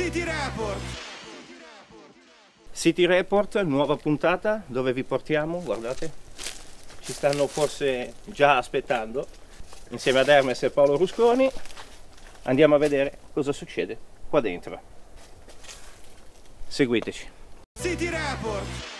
City Report. City Report, nuova puntata, dove vi portiamo? Guardate, ci stanno forse già aspettando, insieme ad Hermes e Paolo Rusconi. Andiamo a vedere cosa succede qua dentro. Seguiteci. City Report.